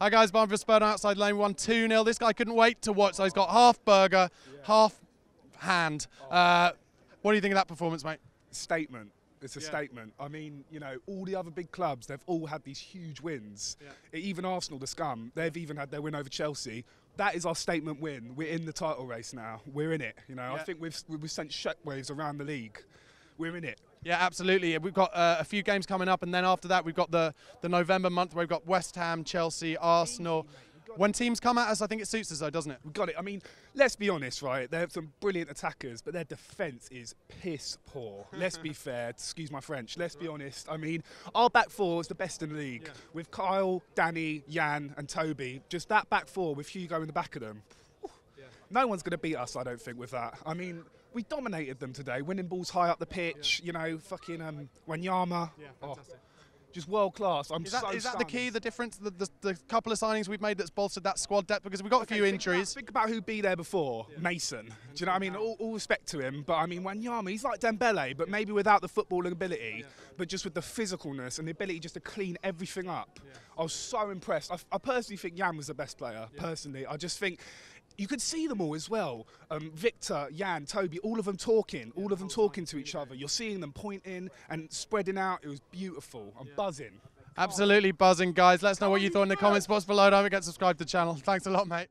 Hi guys, Barnford Spurn outside lane one 2 0. This guy couldn't wait to watch, so he's got half burger, half hand. Uh, what do you think of that performance, mate? statement. It's a Yeah. statement. I mean, you know, all the other big clubs, they've all had these huge wins. Even Arsenal, the scum, they've even had their win over Chelsea. That is our statement win. We're in the title race now. We're in it. You know, Yeah. I think we've we've sent shockwaves around the league. We're in it. Yeah, absolutely. We've got uh, a few games coming up, and then after that, we've got the, the November month where we've got West Ham, Chelsea, Arsenal. When teams come at us, I think it suits us, though, doesn't it? We've got it. I mean, let's be honest, right? They have some brilliant attackers, but their defence is piss poor. Let's be fair. Excuse my French. Let's be honest. I mean, our back four is the best in the league. With Kyle, Danny, Jan, and Toby, just that back four with Hugo in the back of them. No one's going to beat us, I don't think, with that. I mean, we dominated them today, winning balls high up the pitch. You know, fucking um, Wanyama. Oh, just world class. I'm Is that, so is that the key, the difference, the, the, the couple of signings we've made that's bolstered that squad depth? Because we've got a few Okay, think about- injuries. Think about, who'd be there before. Mason. Do you know what I mean? All, all respect to him, but I mean, Wanyama, he's like Dembele, but maybe without the footballing ability, but just with the physicalness and the ability just to clean everything up. I was so impressed. I, I personally think Jan was the best player, personally. I just think. You could see them all as well. Um, Victor, Jan, Toby, all of them talking, all of them talking to each other. You're seeing them pointing and spreading out. It was beautiful. I'm buzzing. Absolutely buzzing, guys. Let us know what you thought in the comments box below. Don't forget to subscribe to the channel. Thanks a lot, mate.